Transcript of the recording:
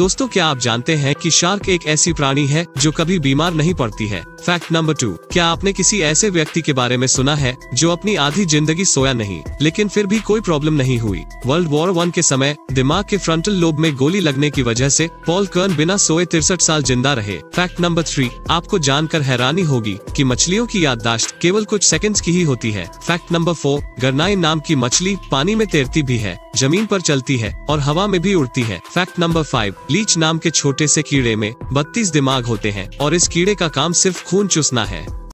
दोस्तों, क्या आप जानते हैं कि शार्क एक ऐसी प्राणी है जो कभी बीमार नहीं पड़ती है? फैक्ट नंबर टू, क्या आपने किसी ऐसे व्यक्ति के बारे में सुना है जो अपनी आधी ज़िंदगी सोया नहीं, लेकिन फिर भी कोई प्रॉब्लम नहीं हुई? वर्ल्ड वॉर वन के समय, दिमाग के फ्रंटल लोब में गोली लगने की वजह से पॉल कर्न बिना सोए तिरसठ साल ज़िंदा रहे। फैक्ट नंबर थ्री, आपको जानकर हैरानी होगी कि मछलियों की याददाश्त केवल कुछ सेकंड्स की ही होती है। फैक्ट नंबर फोर, गरनाई नाम की मछली पानी में तैरती भी है, ज़मीन पर चलती है और हवा में भी उड़ती है। फैक्ट नंबर फाइव लीच नाम के छोटे से कीड़े में बत्तीस दिमाग होते हैं और इस कीड़े का काम सिर्फ़ खून चूसना है।